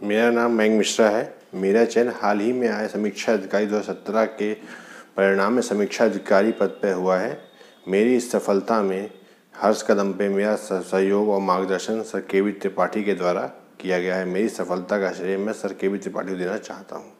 मेरा नाम मयंक मिश्रा है। मेरा चयन हाल ही में आए समीक्षा अधिकारी दो सत्रह के परिणाम में समीक्षा अधिकारी पद पर हुआ है। मेरी इस सफलता में हर्ष कदम पे मेरा सहयोग और मार्गदर्शन सर के वी त्रिपाठी के द्वारा किया गया है। मेरी सफलता का श्रेय मैं सर के वी त्रिपाठी को देना चाहता हूँ।